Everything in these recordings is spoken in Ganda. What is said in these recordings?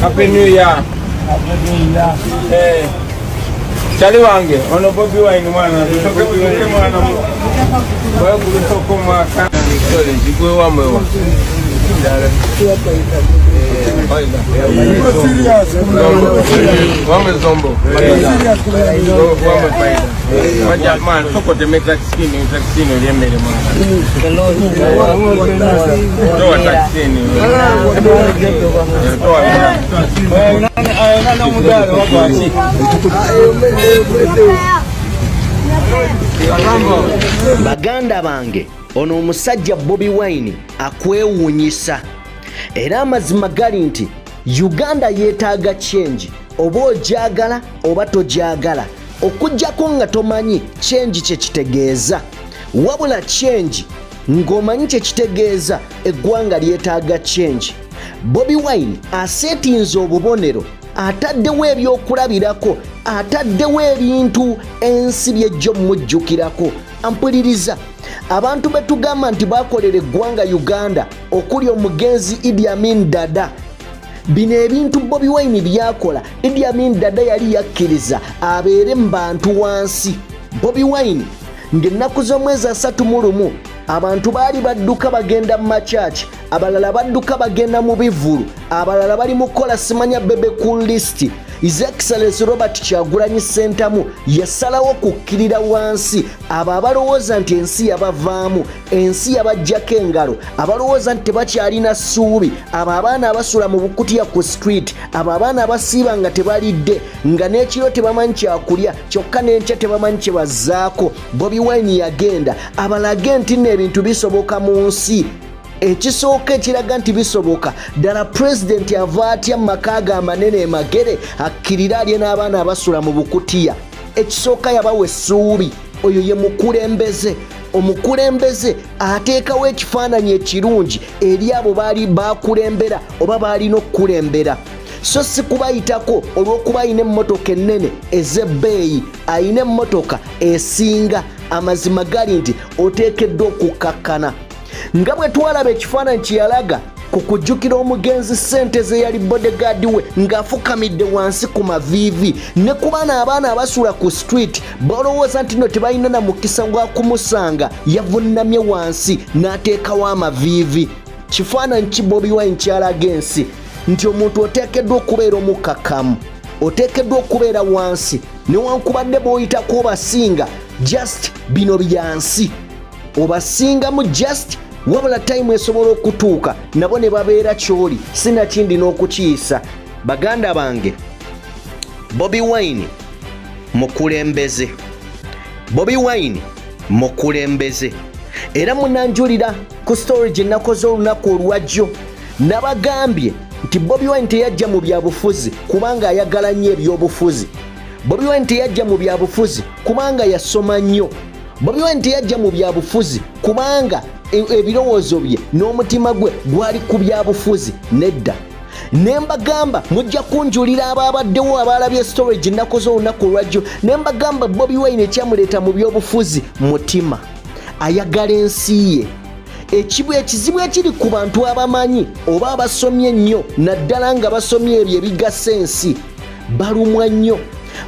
Happy New Year. Happy New Year. Eh. Chali wange ono bobi wa inu mwana tutoke mwana mwana kwa kulitoko mwaka Victoria jigwe wa mwewa baganda bange. Ono omusajja bobi wine akwewuunyisa. Era amazima gali nti uganda yeetaaga kyengi oba ogyagala oba togyagala. Okugjako nga tomanyi kyengi kyekitegeeza wabula kyengi ng'omanyi kyekitegeeza eggwanga lyetaaga kyengi bobi wine aseetinze obubonero ataddewo ebyokulabirako ataddewo ebintu ensi byejjo mumujjukirako ampuliriza. Abantu betugamba nti bakolera eggwanga uganda okuli omugenzi idi amin dada. Bino ebintu bobi wine byakola idi amin dada yali yakkiriza abeere mu bantu wansi. Bobi wine ng'ennaku z'omwezi asatu mu lumu abantu baali badduka bagenda mu makyaki abalala badduka bagenda mu bivulu abalala bali mu kukola simanya bebe cool list his excellence robert kyagulanyi sentamu yasalawo kukkirira wansi. Abo abalowooza nti ensi yabavaamu ensi yabajjako engalo abalowooza nti tebakyalina ssuubi. Abo abaana abasula mu bukutya ku street abo abaana abasiiba nga tebalidde nga n'ekiro tebamanyi kyakulya kyokka n'enkya tebamanyi kye bazzaako. Bobi wine yagenda abalage nti nno ebintu bisoboka mu nsi ekisooka ekiraga nti bisoboka ddala pulezidenti ava atya mu maka ge amanene emagere akkirira alye n'abaana abasula mu bukutiya. Ekisooka yabawa essuubi oyo ye mukulembeze. Omukulembeze ateekawo ekifaananyi ekirungi eri abo baali bakulembera oba baalina okukulembera. So si kubayitako olw'okuba ayina emmotoka ennene ez'ebbeeyi ayina emmotoka esinga amazima gali nti oteekeddwa okukkakkana nga bwe twalaba ekifaananyi kye yalaga ku kujjukira omugenzi ssente ze yali bodegaadi we ng'afukamidde wansi ku maviivi ne ku baana abaana abasula ku street balowooza nti no tebalina na mukisa gwa kumusanga yavunnamye wansi n'ateekawo amaviivi. Kifaananyi ki bobi wine kyalaga ensi nti omuntu oteekeddwa okubeera omukkakkamu oteekeddwa okubeera wansi newankubadde bw'oyitako obasinga just bino byansi. Obasingamu just wabula tayimu esobola okutuuka nabo ne babeera kyoli sinakindi n'okukiyisa baganda bange bobi wine mukulembeze. Bobi wine mukulembeze. Era munanjulira ku story gye nakoze olunaku olwajjo nabagambye nti bobi wine teyajja mu byabufuzi kubanga ayagala nnyo ebyobufuzi. Bobi wine teyajja mu byabufuzi kubanga yasoma nnyo. Bobi wine teyajja mu byabufuzi kubanga ebirowoozo bye n'omutima gwe gwali ku byabufuzi nedda. Ne mbagamba mujja kunjulira abaabaddewo abalabye storage nakoze olunaku olwajjo ne mbagamba bobi wine ekyamuleeta mu byobufuzi mutima. Ayagala ensi ye. Ekibu ekizibu ekiri ku bantu abamanyi oba abasomye ennyo naddala nga basomye ebyo ebigasa ensi balumwa nnyo.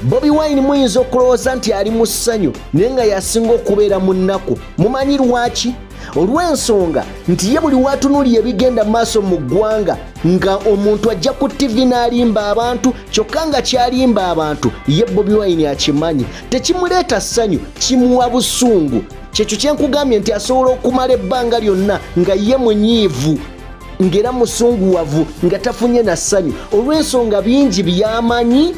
Bobi wine muyinza okulowooza nti ali mu ssanyu naye nga yasinga okubeera mu nnaku. Mumanyi lwaki olw'ensonga nti ye buli watunulira ebigenda mu maaso mu ggwanga nga omuntu ajja ku tivi n'alimba abantu kyokka nga kyalimba abantu ye bobi wine akimanyi. Tekimuleeta ssanyu kimuwa busungu. Kyekyo kyenkugambye nti asobola okumala ebbanga lyonna nga ye munyiivu ng'era musunguwavu nga tafunye na ssanyu. Olw'ensonga bingi byamanyi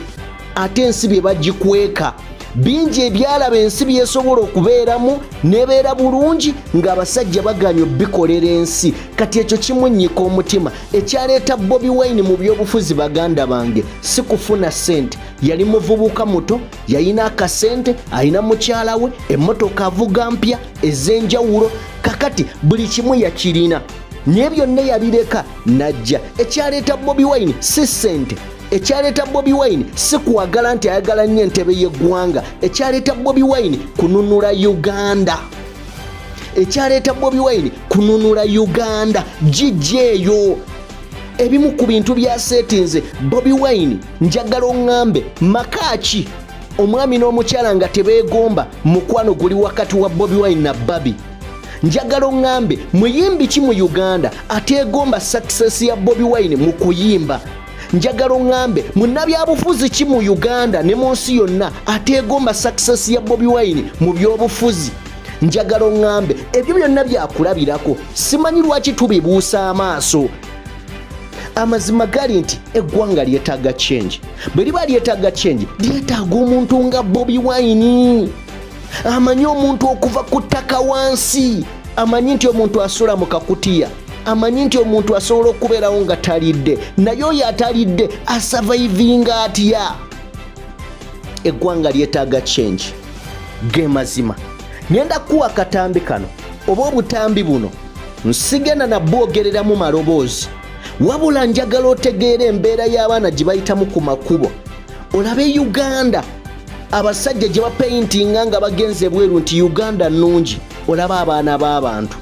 ate ensi bye bagikweka bingi ebyalaba ensi byesobola okubeeramu nebeera bulungi ng'abasajja baganya obikolera ensi. Kati ekyo kimunyika omutima. Ekyaleeta bobi wine mu byobufuzi baganda bange si kufuna sente yali muvubuka muto yalina akasente alina mukyala we emmotoka avuga mpya ez'enjawulo. Kakati buli kimu yakirina. Naye byonna yabireka najja. Ekyaleeta bobi wine si sente ekyaleeta bobi wine si kuwagala nti ayagala nnyo entebe y'eggwanga. Ekyaleeta bobi wine kununula uganda. Ekyaleeta bobi wine kununula uganda. Gijja eyo. Ebimu ku bintu byaseetinze bobi wine njagala oŋŋambe. Makaaki omwami n'omukyala nga tebeegomba mukwano guli wakati wa bobi wine na babi njagala oŋŋambe muyimbi ki mu uganda ateegomba sakisesi ya bobi wine mu kuyimba njagala oŋŋambe munnabyabufuzi ki mu uganda ne mu nsi yonna ateegomba sakisesi ya bobi wine mu byobufuzi? Njagala oŋŋambe ebyo byonna byakulabirako simanyi lwaki tubibuusa amaaso? Amazima gali nti eggwanga lyetaaga change. Bwe liba lyetaaga change lyetaaga omuntu nga bobi wine. Amanyi omuntu okuva ku ttaka wansi. Amanyi nti omuntu asula mu kakutiya amanyi nti omuntu asobola okubeerawo nga talidde naye oyo atalidde asavaivinga atya? Eggwanga lyetaaga change ge mazima. Ngenda kuwa akatambi kano oba obutambi buno nsigenda nabwogereramu maloboozi. Wabula njagala otegeera embeera y'abaana gye bayitamu ku makubo. Olabe uganda abasajja gye bapeyintinga nga bagenze bweru nti uganda nnungi olaba abaana b'abantu.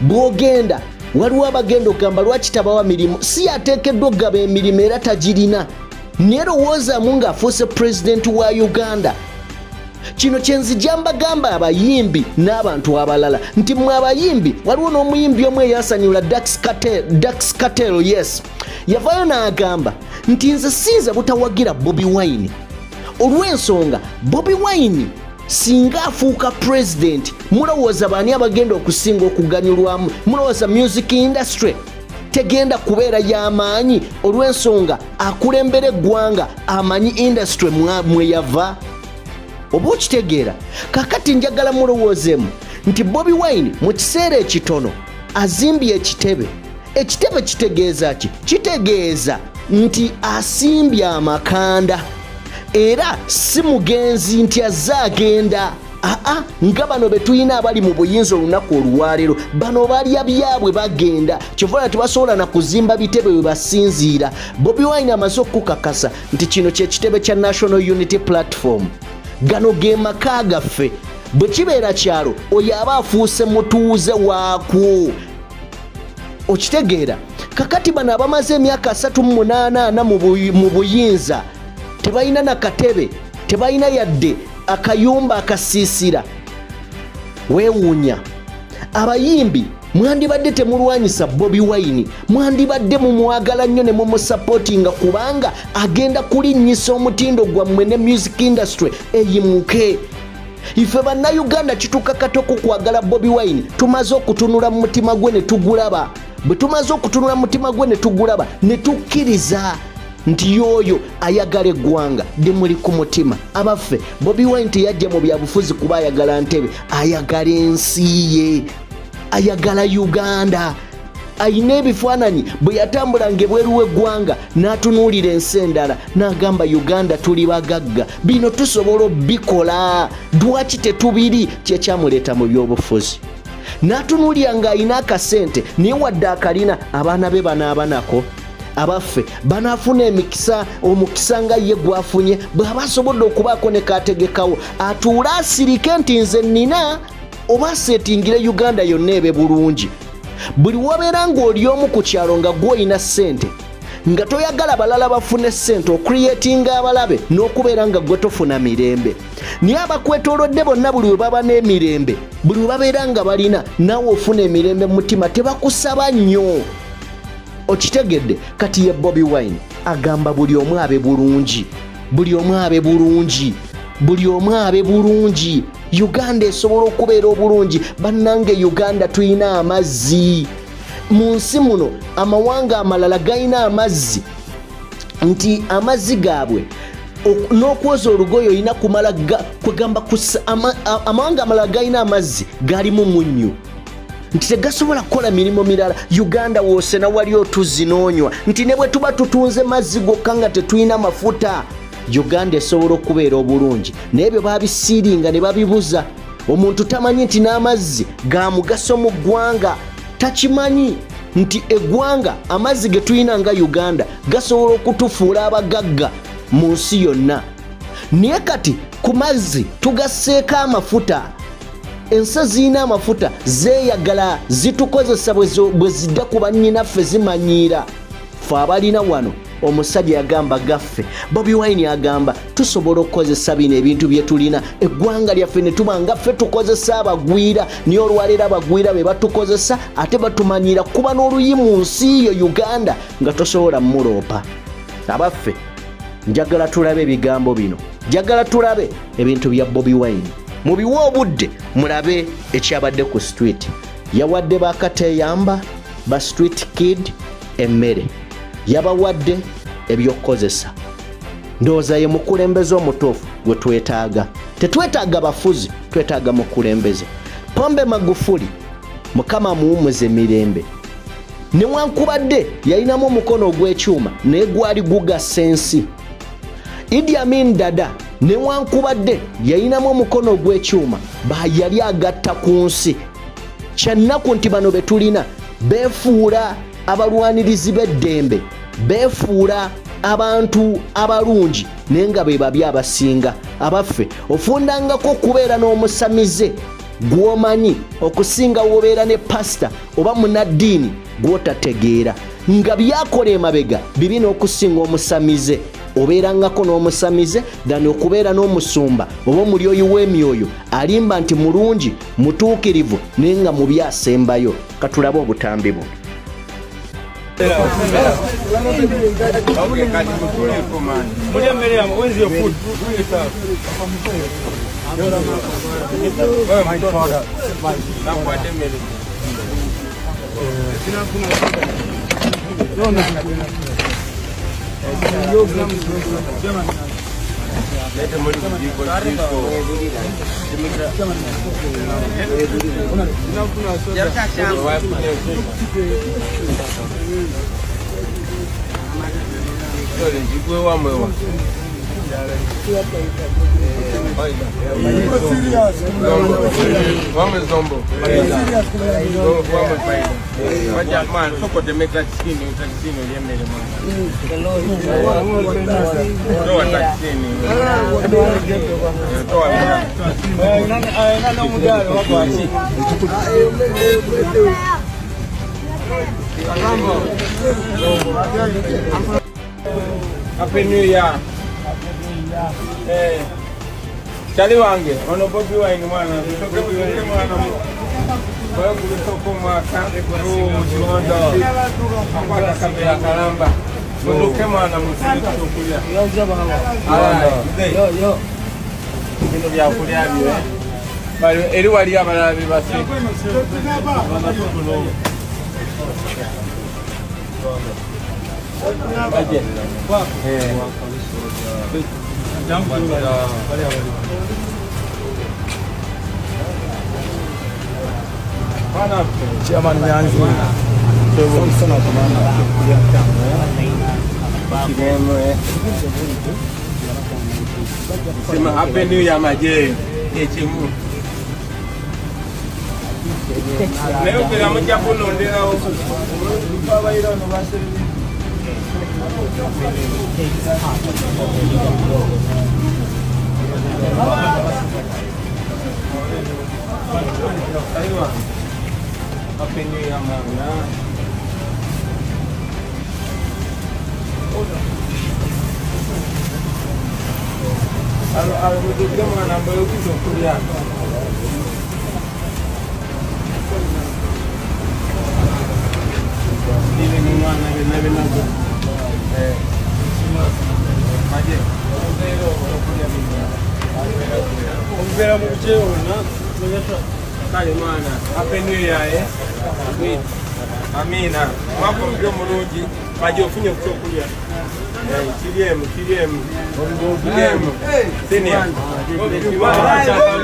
Bw'ogenda waliwo abagenda okugamba lwaki tabawa mirimu? Si yateekeddwa okugaba emirimu era tagirina. Naye lowoozaamu ng'afuuse pulezidenti wa uganda. Kino kyenzijja mbagamba abayimbi n'abantu abalala. Nti mwe abayimbi waliwo n'omuyimbi omu eyasanyula dax catero yes. Yavaayo n'agamba nti nze sinza butawagira bobi wine. Olw'ensonga bobi wine singa afuuka pulezidenti mulowooza baani abagenda okusinga okuganyulwamu? Mulowooza music industry? Tegenda kubeera y'amaanyi olw'ensonga akulembera eggwanga amanyi industry mwe yava? Oba okitegeera? Kakati njagala mulowoozeemu nti bobi wine mu kiseera ekitono azimbye ekitebe. Ekitebe kitegeeza ki? Kitegeeza nti asimbye amakanda era si mugenzi nti azze agenda aa nga bano be tulina abali mu buyinza olunaku olwaleero bano balya byabwe bagenda. Kyovala tebasobola na kuzimba bitebe bwe basinziira. Bobi wine amaze okukakasa nti kino kyekitebe kya national unity platform. Gano ge maka gaffe. Bwe kibeera kyalo oyo aba afuuse mutuuze waakwo okitegeera kakati bano abamaze emyaka 38 mu buyinza tebalina nakatebe tebalina yadde akayumba akasiisira. Weewuunya. Abayimbi mwandibadde temulwanyisa bobi wine mwandibadde mumwagala nnyo ne mumusapootinga kubanga agenda kulinnyisa omutindo gwammwe ne music industry eyimuke. Ife bannayuganda kitukakatoko kwagala bobi wine tumaze okutunula mu mutima gwe ne tugulaba. Bwe tumaze okutunula mu mutima gwe ne tugulaba ne tukkiriza nti y'oyo ayagala eggwanga limuli ku mutima. Abaffe bobi wine teyajja mu byabufuzi kuba ayagala ntebe. Ayagala ensi ye. Ayagala uganda. Ayina ebifaananyi bwe yatambulanga ebweru w'eggwanga n'atunuulira ensi endala n'agamba uganda tuli bagagga. Bino tusobola obbikola. Lwaki tetubiri kyekyamuleeta mu byobufuzi? N'atunuulira ng'ayina akasente naye wadde akalina abaana be banaaba nako abaffe banaafuna emikisa omukisa nga ye gwafunye bw'aba asobodde okubaako ne kategekawo atuule asirike nti nze nnina oba aseetingire uganda yonna ebe bulungi. Buli wabeera ng'oli omu ku kyalo nga gw'olina ssente nga toyagala balala bafune ssente okuriyetinga abalabe n'okubeera nga gwe tofuna mirembe. Naye abakwetoolodde bonna buli we baba n'emirembe buli we babeera nga balina naawe ofuna emirembe mu mutima tebakusaba nnyo okitegedde kati ye bobi wine agamba buli omu abe bulungi. Buli omu abe bulungi. Buli omu abe bulungi. Uganda esobola okubeera obulungi. Bannange uganda tulina amazzi. Mu nsi muno amawanga amalala galina amazzi. Nti amazzi gaabwe ok- n'okwoza olugoye olina kumala ga- kwegamba amawanga amalala galina amazzi galimu munnyo nti tegasobola kukola mirimu mirala. Uganda woose nawali otuzzi n'onywa nti ne bwe tuba tutunze mazzi gokka nga tetulina mafuta. Uganda esobola okubeera obulungi. Naye byo babisiiringa ne babibuza omuntu tamanyi nti n'amazzi ga mugaso mu ggwanga? Takimanyi. Nti eggwanga amazzi ge tulina nga uganda gasobola okutufuula abagagga mu nsi yonna. Naye kati ku mazzi tugasseeko amafuta ensi zirina amafuta zeeyagala zitukozesa bwe zidda ku bannyinaffe zimanyiira fe abalina wano omusajja yagamba gaffe bobi wine agamba tusobola okukozesa bino ebintu bye tulina. Eggwanga lyaffe ne tuba nga ffe tukozesa abagwira niye olwaleero abagwira be batukozesa ate batumanyira kuba n'oluyi mu nsi yo uganda nga tosobola muloopa abaffe njagala tulabe ebigambo bino. Njagala tulabe ebintu bya bobi wine mubiwe obudde mulabe ekyabadde ku street. Yawadde bakateyamba ba street kid emmere. Yabawadde ebyokukozesa ndowooza ye mukulembeze omutuufu gwe twetaaga. Tetwetaaga bafuzi twetaaga mukulembeze. Pombe magufuli mukama muwumuza emirembe newankubadde yalinamu omukono ogw'ekyuma naye gwali gugassa ensi idi amin dada newankubadde yalinamu omukono ogw'ekyuma bayali agatta ku nsi. Kyannaku nti bano be tulina beefuula abalwanirizi b'eddembe beefuula abantu abalungi naye nga be babi abasinga abaffe. Ofundangako okubeera n'omusamize gw'omanyi okusinga wobeera ne pasita oba munaddiini gw'otategeera. Nga byakola emabega bibi n'okusinga omusamize obeerangako n'omusamize dani okubeera n'omusumba oba omulyoyi w'emyoyo alimba nti mulungi mutuukirivu naye nga mubi asembayo katulabe obutambi buno. Mulya mmere Vamos, Zombo. Vamos, Zombo. Vamos, Zombo. Happy New Year. Eh. Wange, ono bobi wine mwana, toke mwana. bangu toka omwaka gulonda akwata kamera kalamba muduke mwana musibitukulya bino byakulya Thank you. chairman Nyanzi Thompson akamana Kiremwe sema happy new year maje ekimu naye okera mujja kunonderawo abaira ono baserere Thank you. Happy New Year muna. Araw-araw mo dito mga number yung ito, Korea. Hindi na mga nabinabi na ito. Eh, simas. Maje. Ang pera mo siya, na? Mga siya. kalimana happy new year eh amin amina mwaka mpya mulungi baje ofunye Bobby, Bobby, Bobby,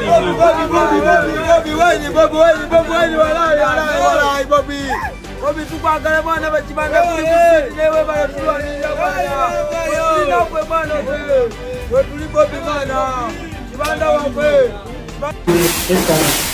Bobby, Bobby, Bobby, Bobby, Bobby, Bobby, Bobby, Bobby, Bobby, Bobby, Bobby, Bobby, Bobby, Bobby, Bobby,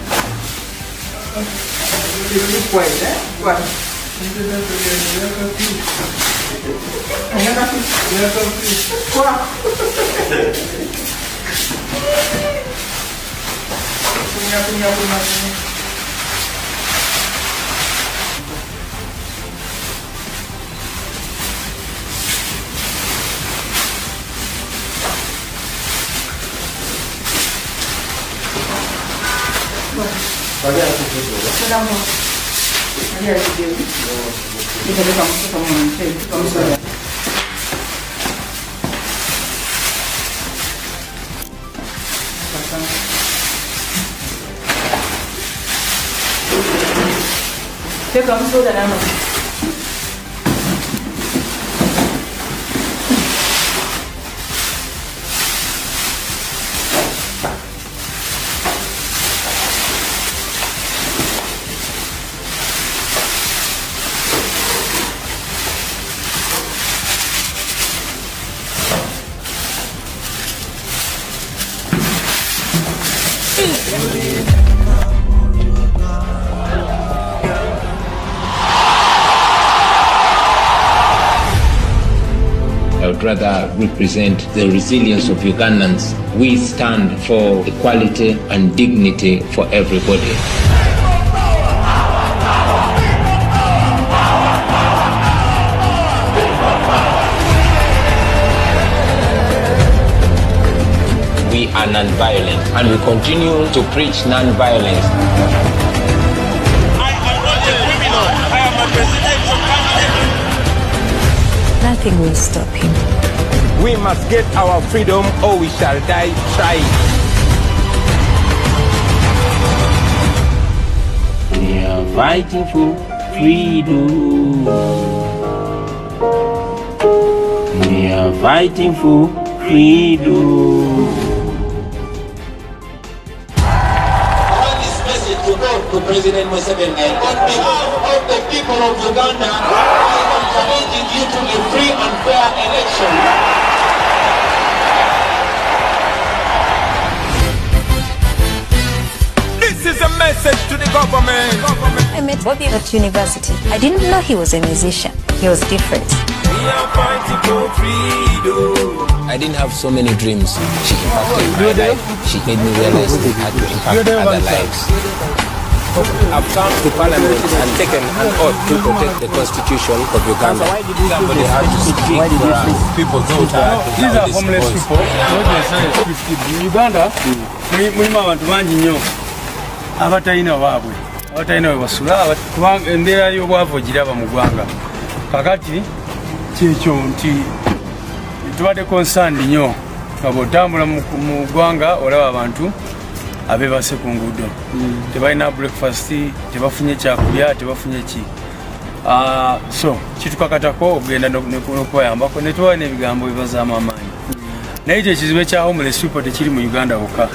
Ele pode né? Agora. Punya, punya, punya, punya. 条件是不是知道吗第二十九你肯定装不什么装不出这咱们都得来 represent the resilience of Ugandans. We stand for equality and dignity for everybody. We are non-violent and we continue to preach non-violence. Nothing will stop him. We must get our freedom or we shall die trying. We are fighting for freedom. We are fighting for freedom. this message to go to President Museveni. On behalf of the people of Uganda, I am challenging you to a free and fair election. Message to the government. I met Bobby at university. I didn't know he was a musician. He was different. We are fighting for freedom. I didn't have so many dreams. She impacted my life. She made me realize how to impact other lives. I've come to Parliament and taken an oath to protect the Constitution of Uganda. Somebody had to speak for us. People don't have to These are homeless people, not necessarily street kids. Mu Uganda hmm. muli- mulimu abantu bangi nnyo abatalina baabwe abatalina we basula aba- kubanga embeera y'obwavu ogiraba mu ggwanga. Kakati kyekyo nti tubadde concerned nnyo nga bw'otambula mu ggwanga olaba abantu abeebase ku nguudo. Tebalina breakfast tebafunye kyakulya tebafunye ki. Ah, so kitukakatako okugenda n'ok- n'ok- n'okubayambako netubawa n'ebigambo bibazaamu amaanyi. Naye ekyo ekizibu ekya homeless people tekiri mu uganda wokka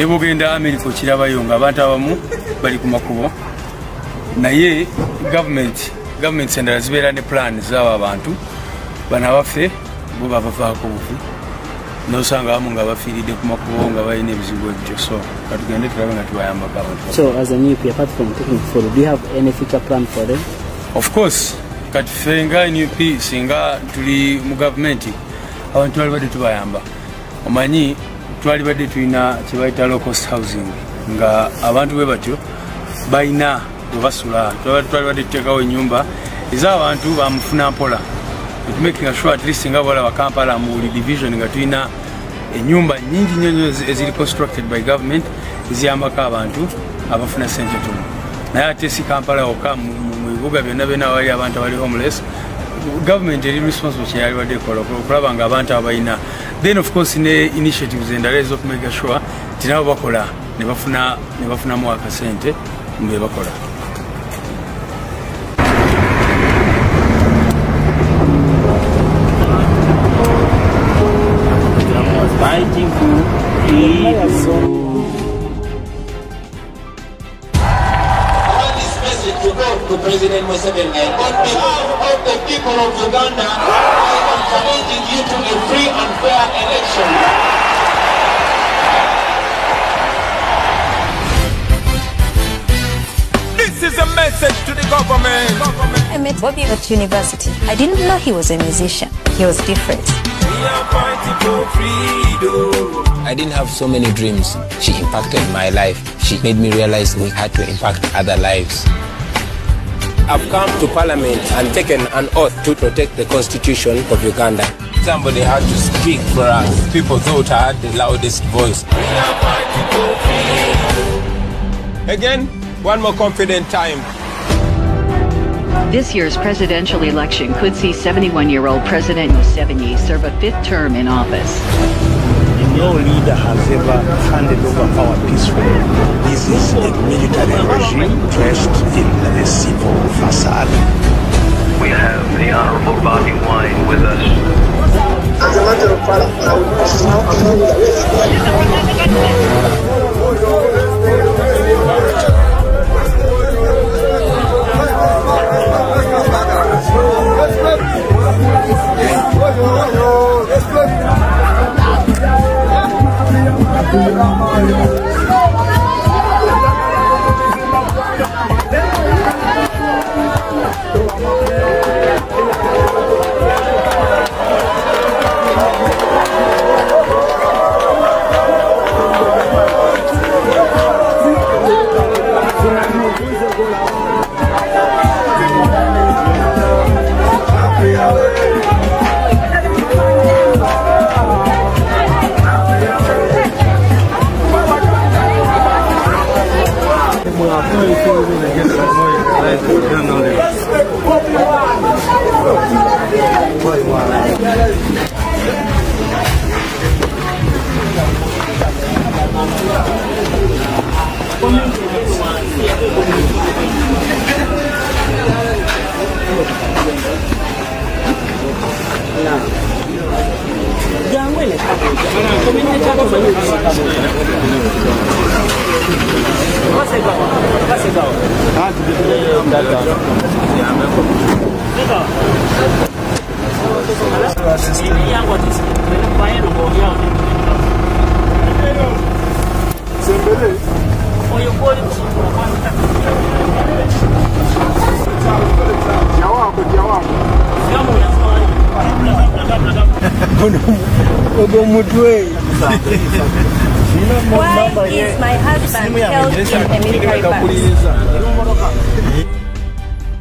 ne bwogenda america okirabayo nga abantu abamu bali ku makubo. Naye gavumenti gavumenti endala zibeera ne plan zaabo abantu. Bano abaffe bo babavaako buvi nosanga abamu nga bafiiridde ku makubo nga balina ebizibu ebityo. So katugende tulabe nga tubayambako abantu. So, as an UP, apart from taking photo, do you have any future plan for them? of course. Kati ffe nga nup singa tuli mu gavumenti abantu twali badde tubayamba. Omanyi twali badde tulina kyebayita low housing nga abantu bwe batyo balina webasula twali twali badde tuteekawo enyumba ez'abantu bamufuna mpola. Tumakinga sure at least nga bolaba kampala mu buli division nga tulina enyumba nyingi nnyo nyo eziri constructed by government eziyambako abantu abafuna sente tono naye ate si kampala wokka mu bibuga byonna byonna wali abantu abali homeless gavumenti eri responsible kyeyali wadde ekola okulaba nga abantu abalina then of course ne initiatives endala ez'okumega sure nti nabo bakola. Ne bafuna ne bafunamu akasente mu university, I didn't know he was a musician. He was different. I didn't have so many dreams. She impacted my life. She made me realize we had to impact other lives. I've come to parliament and taken an oath to protect the constitution of Uganda. Somebody had to speak for us. People thought I had the loudest voice. Again, one more confident time. This year's presidential election could see 71-year-old President Museveni serve a fifth term in office. No leader has ever handed over power peacefully. This is a military regime dressed in a civil facade. We have the Honorable Bobby Wine with us. As a matter of fact, I would ogwo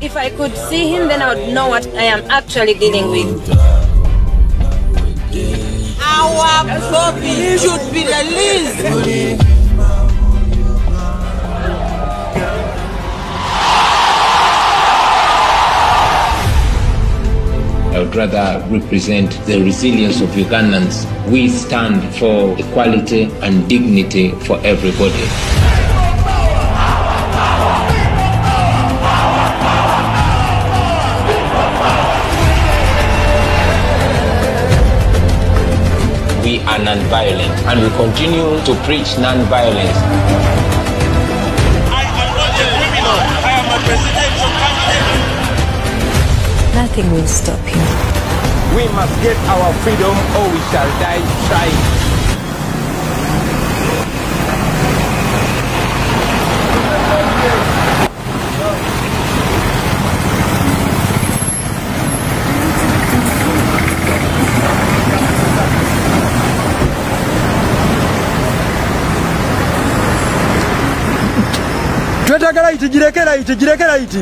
If I could see him, then I would know what I am actually dealing with. Our Bobby should be released. I would rather represent the resilience of Ugandans. We stand for equality and dignity for everybody. We are non-violent and we continue to preach non-violence. Nothing will stop him. We must get our freedom or we shall die trying. twetaaga layiti gireke layiti gireke layiti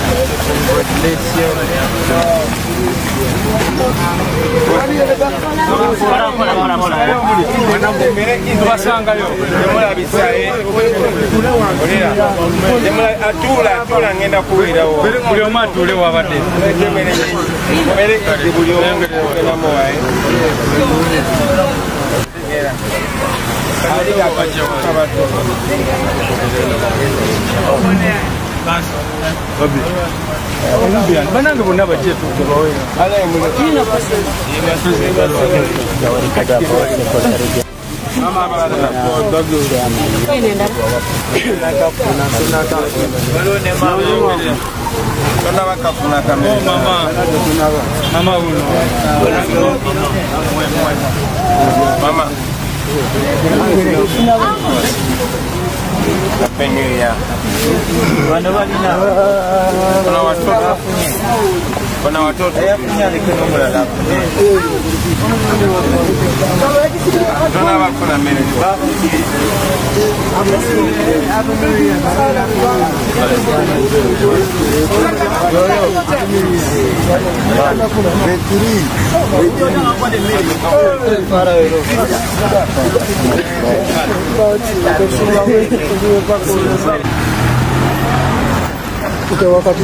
tubasangayo atuula atuula ngenda kuwirawo buli omu atuule wabadde merekezi buli omugenamuwaye banange bonna bajetu mama uno mama Happy New Year. Selamat Selamat Selamat wana watoto. Tona vako na Wakati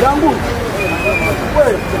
Jambu. Thank you.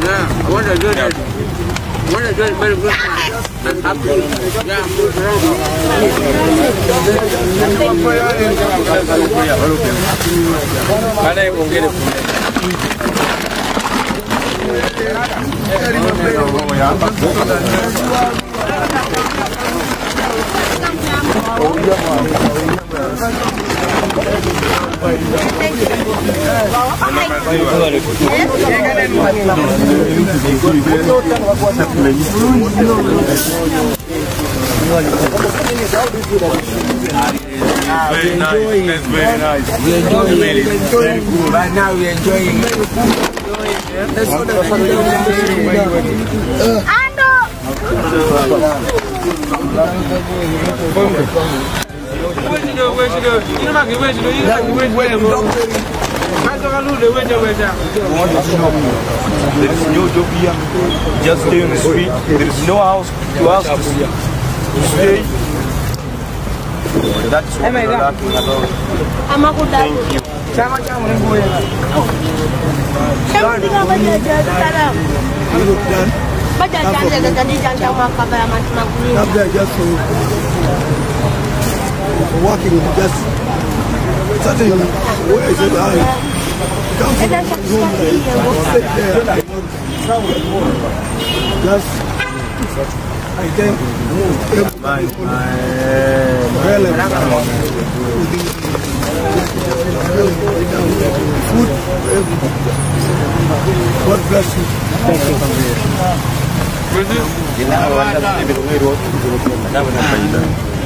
Yeah, I want to do that. I want to do it very good. But up to you. Yeah, move baadaye kuongele Very nice. That's very nice. We enjoy it. Very good. Right now we are enjoying. Let's I'm doing. Ando weji do weji do yiri maki weji do yiri maki weji do kasokalu de weji weji what is happening there is no job here just stay on the street there is no house to house to stay, to stay. That is what we are talking about. Thank you. Sorry. Labda just so working with just certain ways that I come from home and sit there. Just, I think, food, God bless you. Thank you.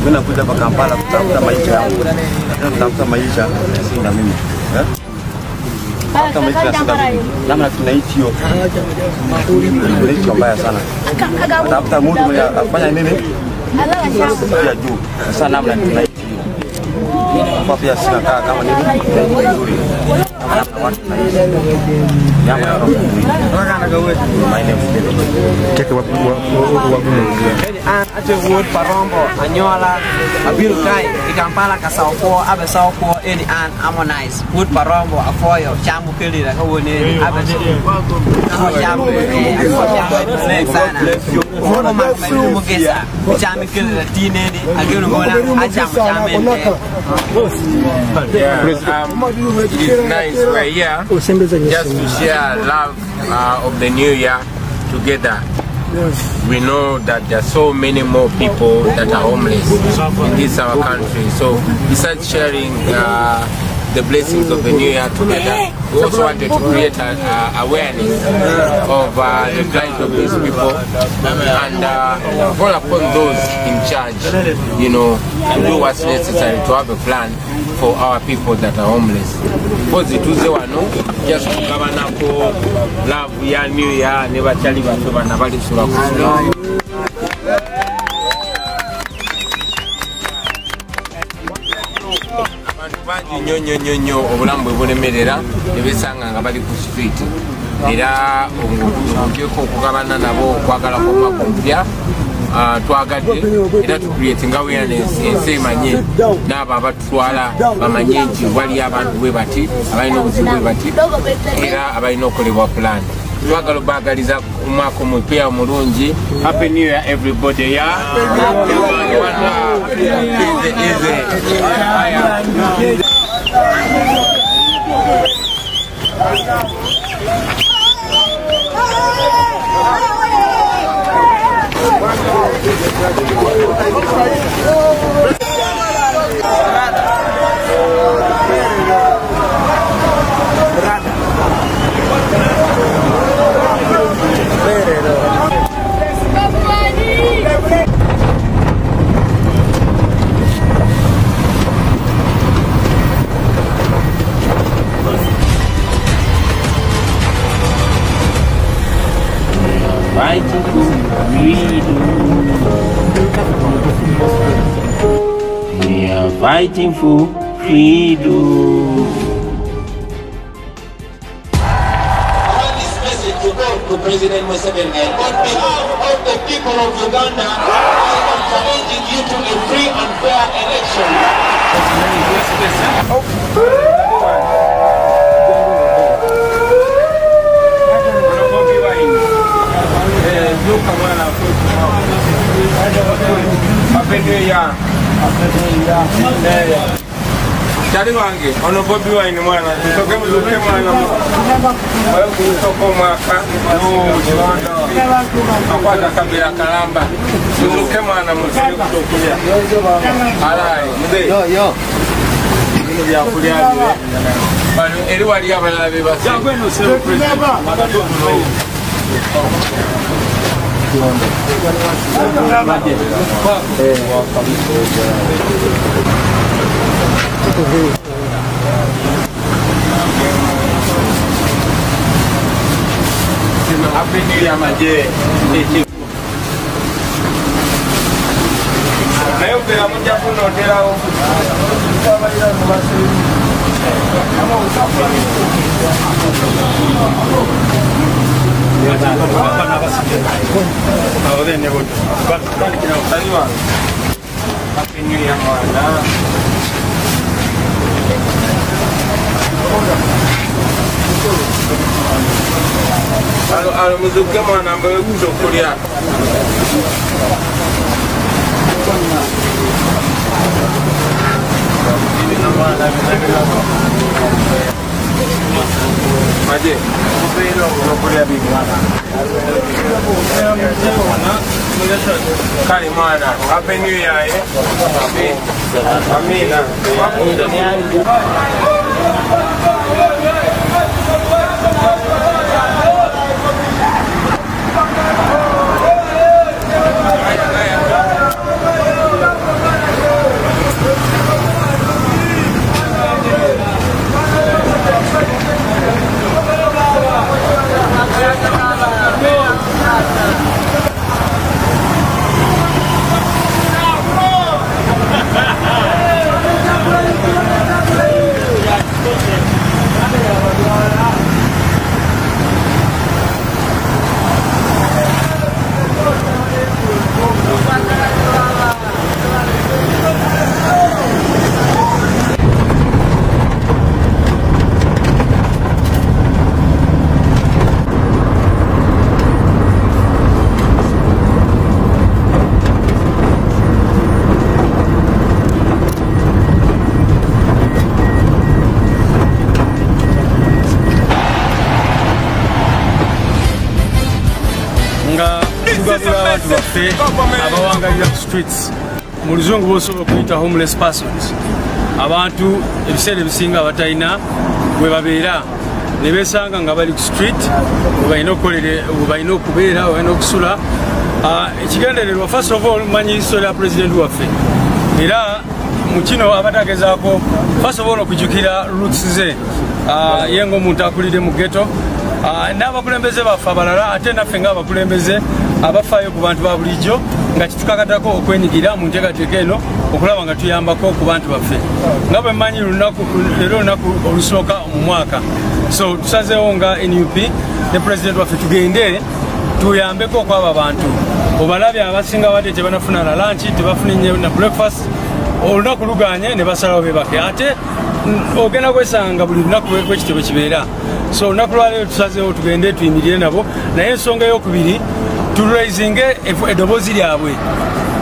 Mimi nakuja hapa Kampala kutafuta maisha yangu, kutafuta maisha na mimi. Hata maisha sasa. Namna tunaishi hiyo. Tunaishi mbaya sana. Tafuta mtu mwenye afanya nini? Ya juu. Sasa namna tunaishi kwa pia sinakaa kama ni nzuri ateguot parombo anyola abiro kai ikampala kampala ka sao kwo abe sao eni an amonice wot parombo afoyo chamo kelira kawuono eni abe chamo chamo sana Moko mak medumo gesa chame kelira tineni ageno gona achamo chamo Yeah, um, it is nice we're here just to share love uh, of the new year together. We know that there are so many more people that are homeless in this our country. So besides sharing uh, the blessings of the new year together, we also wanted to create an uh, awareness of uh, the plight of these people. And uh, call upon those in charge, you know, to do what's necessary to have a plan for our people that are homeless. Mpozi tuze wano just kugabanako love ya new year ne bakyali bato bana balisula bangi nnyo nnyo nnyo nnyo obulamu bwe bulemerera ne besanga nga bali ku street. Era ogyeko okugabana nabo okwagala kwomwaka omupya Ah, twagadde. Era tucreating awareness ensi emanye. N'abo abatutwala bamanye nti waliyo abantu bwe bati abalina obuzibu bwe bati era abalina okolebwa plan twagala obagaliza omwaka omupya omulungi. Happy new year everybody ya Fighting for freedom. We are fighting for freedom. this message to go to President Museveni. On behalf of the people of Uganda, I am challenging you to a free and fair election. Kyali wange ono bobi wine mwana tusoke muzuke mwana kulusoko omwaka akwata kabira kalamba tuzuke mwana muzire kutokulya alayi muze bino byakulya bire bano eri wali abalala É. Avenida Madê, esse Leo que vamos ya o Eu ahí Kalau menunjukkan nama baru, sudah kuliah. Hadi. Kalimana. Happy New Year. Happy. Amina. Happy New Year. Homeless persons. Abantu ebiseera ebisinga batalina bwe babeera ne besanga nga bali ku street webalina okubeera webalina okusula. Ah, ekigendererwa first of all manyi history ya president waffe. Era mu kino abatagezaako first of all okujjukira roots ze Ah, ye ngaomuntu akulire mu Ah, n'abakulembeze baffe abalala ate naffe ngaabakulembeze abafaayo ku bantu ba bulijjo nga kitukakatako okwenyigira mu nteekateeka eno okulaba nga tuyambako ku bantu baffe. Nga bwe mmanyi leero olunaku olusooka mu mwaka. So tusazeewo nga nup ne pulezidenti waffe tugende tuyambeko okwaba bantu. Obalabye abasinga badde tebanafuna na lanchi tebafunye na breakfast olunaku luganye ne basalawo bebake ate mm, ogenda kwesanga buli lunaku bwekitebo kibeera. So olunaku lwaleero tusazeewo tugende tuyimirire nabo. Naye ensonga eyokubiri tulaisinge eddoboozi lyabwe.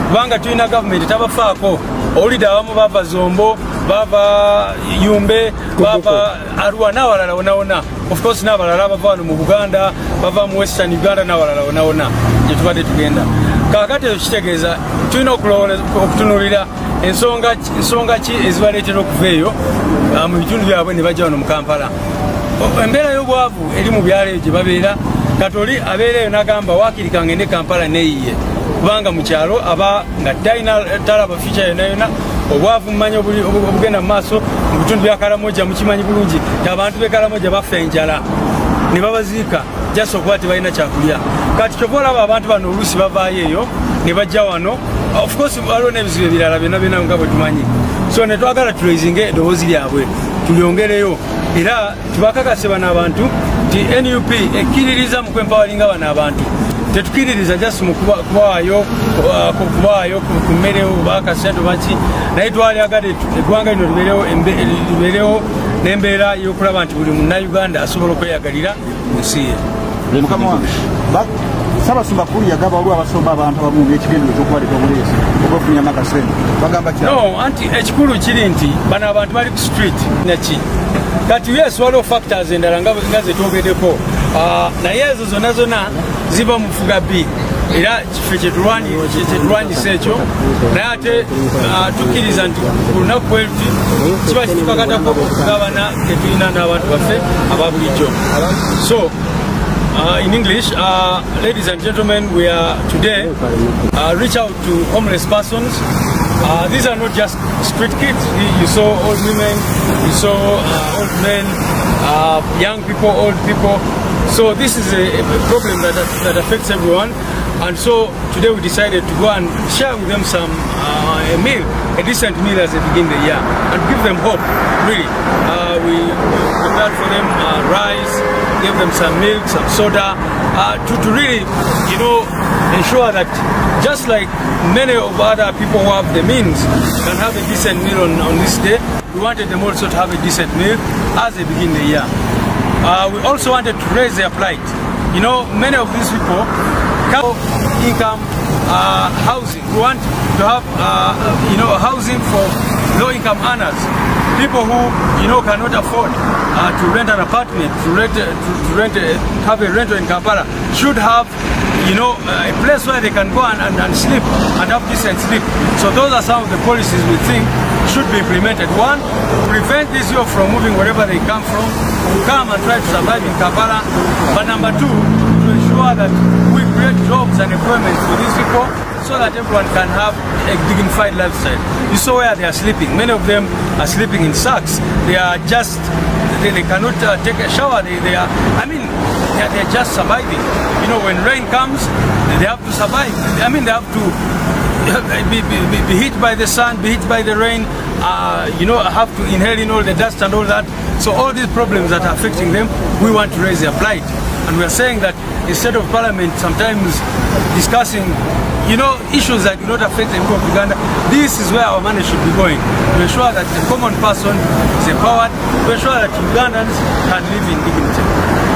Kubanga tulina gavumenti tabafaako. Owulidde abamu bava zombo bava yumbe bava arua n'abalala wonawona. Ofcourse n'abalala bava wano mu buganda bava mu western uganda n'abalala wonawona. Gyetubadde tugenda. Kakati ekyo kitegeeza tulina okutunulira ensonga ki ezibaleetera okuva eyo ah, mu bitundu byabwe ne bajja wano mu kampala. Embeera y'obwavu eri mu byalo ebyo gye babeera. Kati oli abeera eyo n'agamba waakirika ngende kampala neeyiye kubanga mu kyalo aba nga talina talaba fica yona yona obwavu mumanyi obugenda mu maaso mu bitundu bya kalamoja mukimanyi bulungi ti abantu b'e kalamoja bafa enjala ne babaziika jasa okuba tebalina kyakulya kati kyova olaba abantu bano oluusi bavaayo eyo ne bajja wano. Of course waliwo n'ebizibu ebirala byonna byonna nga bwe tumanyi. So ne twagala tulaisinge eddoboozi lyabwe tulyongereyo era tubakakase bano abantu nti nup ekkiririza mu kwempawalinga bano abantu tetukiririza just mu kuba- kubawaayo uh, ku- kubawaayo ku mmere oba akasente baki. Naye twalyagadde eggwanga lino libeerewo n'embeera y'okulaba nti buli munnauganda asobola okweyagalira mu nsi ye mukama wange. ba- ssaabasumba kulu yagaba olw abasomba abantu abamu ng'ekigendero ky'okubaleka obuleesi obwefunyamu akasente bagamba kya no anti ekikulu kiri nti bano abantu bali ku street naki kati yes waliwo factors endala nga zetwogeddeko Ah, naye ezo zonna zonna ziba mu fuga b. Era kife kyetulwanyisa ekyo. Naye ate ah, tukkiriza nti ku lunaku bweruti kiba kitukakatako okugabana ketulina n'abantu baffe aba bulijjo. So Uh, in English, uh, ladies and gentlemen, we are today uh, reach out to homeless persons. Uh, these are not just street kids. You saw old women, you saw uh, old men, uh, young people, old people. So this is a, a problem that, that affects everyone. And so today we decided to go and share with them some uh, a meal, a decent meal as they begin the year, and give them hope. Really, uh, we prepared for them uh, rice, gave them some milk, some soda, uh, to, to really, you know, ensure that just like many of other people who have the means can have a decent meal on, on this day, we wanted them also to have a decent meal as they begin the year. Uh, we also wanted to raise their plight. you know, many of these people income uh, housing. We want to have, uh, you know, housing for low-income earners, people who, you know, cannot afford uh, to rent an apartment, to rent, uh, to, to rent, uh, have a rental in Kampala, should have, you know, a place where they can go and, and, and sleep and have decent sleep. So those are some of the policies we think should be implemented. One, prevent these youth from moving wherever they come from, come and try to survive in Kampala. But number two, ensure that we create jobs and employment for these people so that everyone can have a dignified lifestyle. You saw where they are sleeping. Many of them are sleeping in sacks. They are just, they, they cannot uh, take a shower. They, they are, I mean, they are, they are just surviving. You know, when rain comes, they have to survive. I mean, they have to be, be, be, be hit by the sun, be hit by the rain, uh, you know, have to inhale in all the dust and all that. So all these problems that are affecting them, we want to raise their plight. And we are saying that instead of Parliament sometimes discussing, you know, issues that do not affect the people of Uganda, this is where our money should be going. To ensure that the common person is empowered, to ensure that Ugandans can live in dignity.